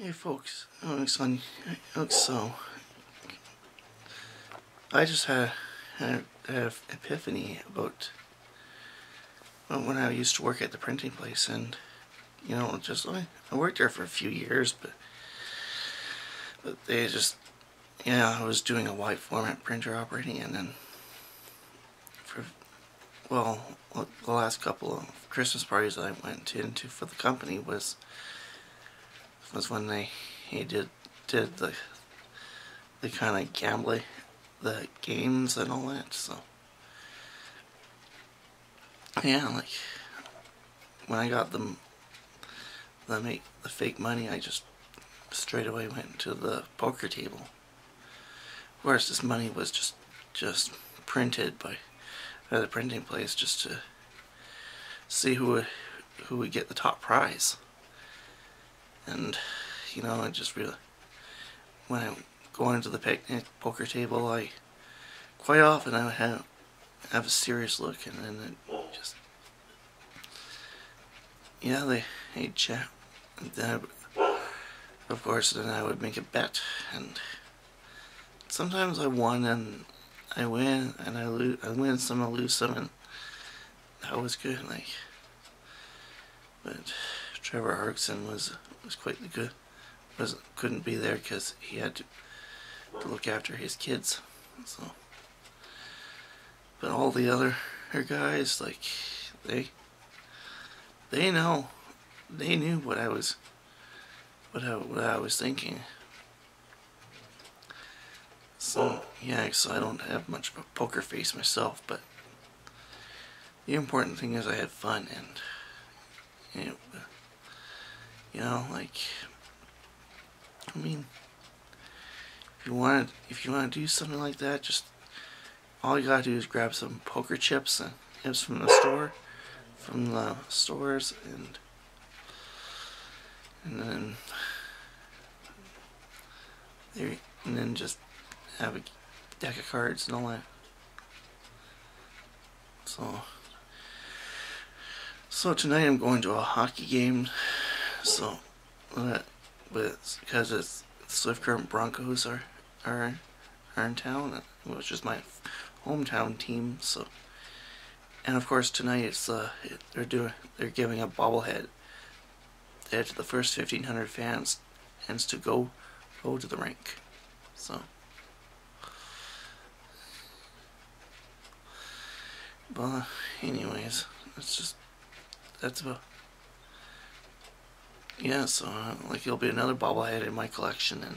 Hey folks, oh, Alex on Alex oh, so. I just had, had, had an epiphany about when I used to work at the printing place and you know just I, I worked there for a few years but but they just yeah I was doing a wide format printer operating and then for well the last couple of Christmas parties I went into for the company was was when they he did did the the kind of gambling the games and all that so. Yeah like when I got them the make the fake money I just straight away went to the poker table. Course this money was just just printed by, by the printing place just to see who would who would get the top prize and you know I just really when I'm going into the picnic poker table I quite often I have have a serious look and then it just yeah they hate chat. And then I, of course then I would make a bet and sometimes I won and I win and I lose I win some I lose some and that was good like but Trevor Harkson was was quite good. Was couldn't be there because he had to, to look after his kids. So, but all the other guys, like they, they know, they knew what I was, what I what I was thinking. So yeah, so I don't have much of a poker face myself, but the important thing is I had fun and you know, you know, like, I mean, if you want, if you want to do something like that, just all you gotta do is grab some poker chips and chips from the store, from the stores, and and then there, and then just have a deck of cards and all that. So, so tonight I'm going to a hockey game so, but because it's Swift Current Broncos are are are in town, which is my hometown team. So, and of course tonight it's uh they're doing they're giving a bobblehead to the first fifteen hundred fans, and to go go to the rink. So. But anyways, that's just that's about yeah, so uh, like it'll be another bobblehead in my collection, and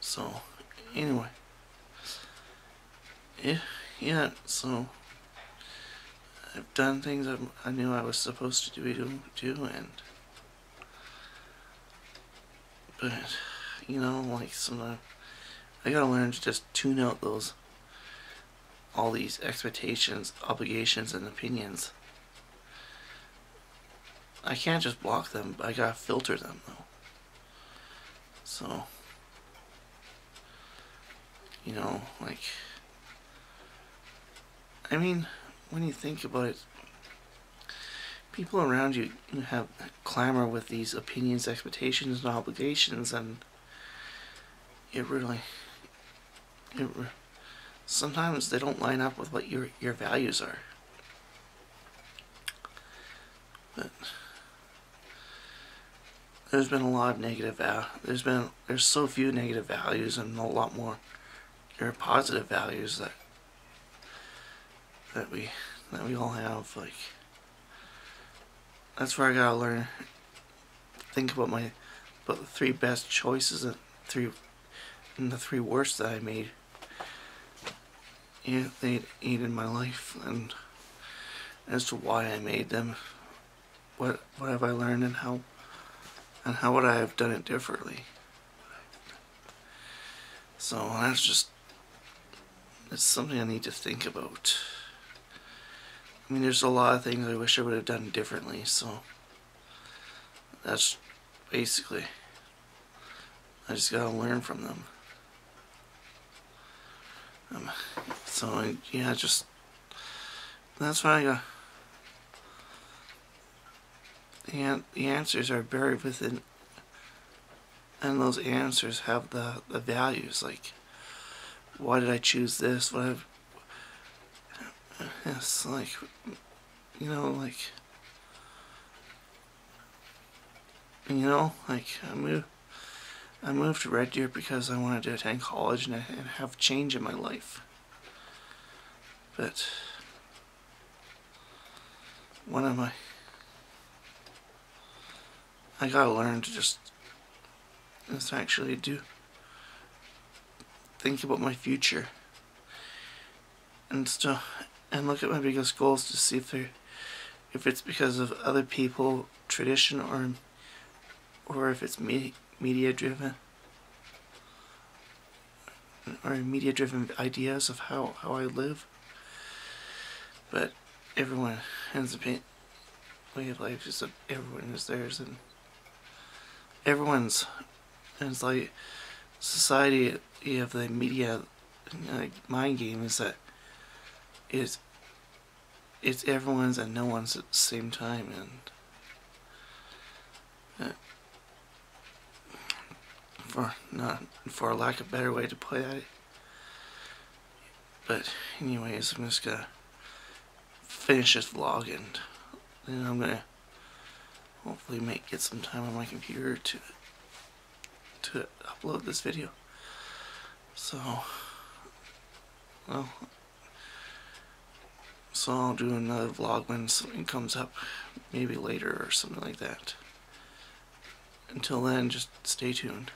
so anyway, yeah, yeah. So I've done things I, I knew I was supposed to do, do, and but you know, like sometimes I gotta learn to just tune out those all these expectations, obligations, and opinions I can't just block them, I gotta filter them though. So, you know, like, I mean, when you think about it, people around you have clamor with these opinions, expectations, and obligations, and it really, it, sometimes they don't line up with what your your values are. There's been a lot of negative val there's been there's so few negative values and a lot more there positive values that that we that we all have like that's where I gotta learn think about my about the three best choices and three and the three worst that I made yeah, they ate in my life and as to why I made them what what have I learned and how and how would I have done it differently? So that's just it's something I need to think about. I mean, there's a lot of things I wish I would have done differently, so that's basically I just gotta learn from them. Um, so yeah, just that's why I got the, the answers are buried within and those answers have the, the values like why did I choose this? What I've yes, like you know, like you know, like I moved I moved to Red Deer because I wanted to attend college and, and have change in my life. But one of my I gotta learn to just just actually do think about my future and still and look at my biggest goals to see if they if it's because of other people tradition or or if it's me media driven or media driven ideas of how, how I live. But everyone has a way of life is everyone is theirs and everyone's it's like society you have the media like mind game is that it's it's everyone's and no one's at the same time and uh, for not for lack of better way to put it. But anyways, I'm just gonna finish this vlog and then I'm gonna hopefully make get some time on my computer to to upload this video. So well so I'll do another vlog when something comes up maybe later or something like that. Until then, just stay tuned.